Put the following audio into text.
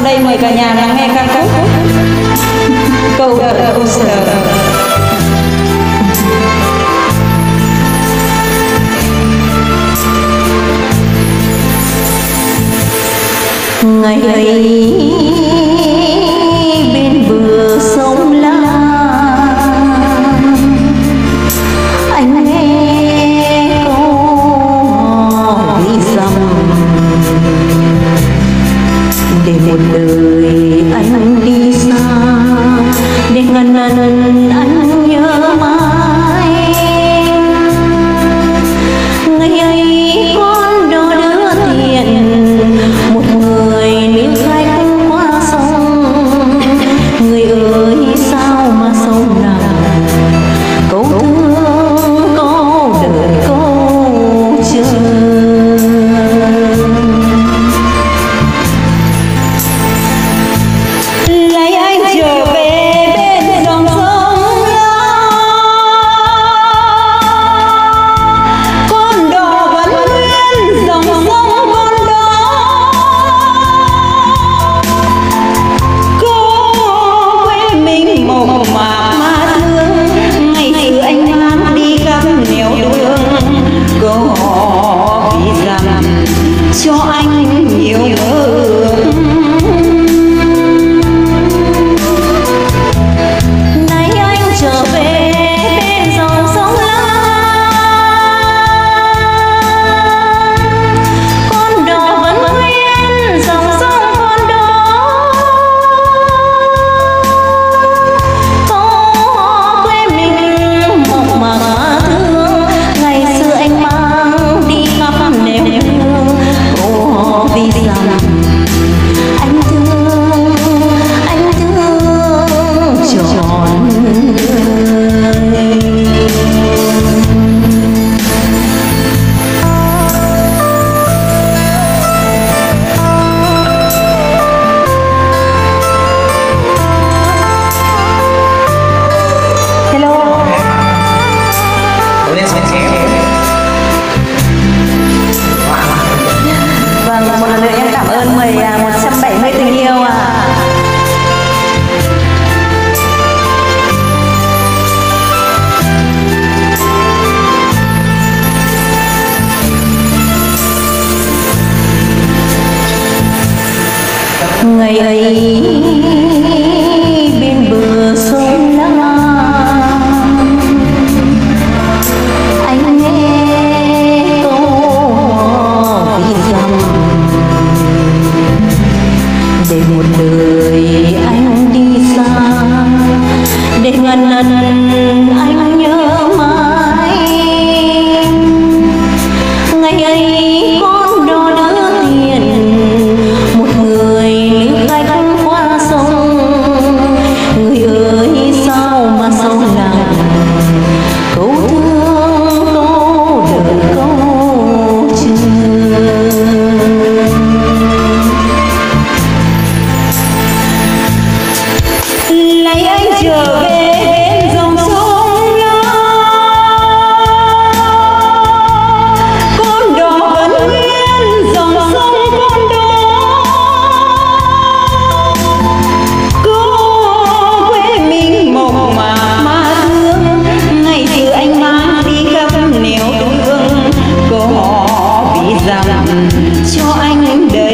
sau đây mời cả nhà lắng nghe ca khúc. Cầu đợi Oster thế nên 牛牛 إليه anh đến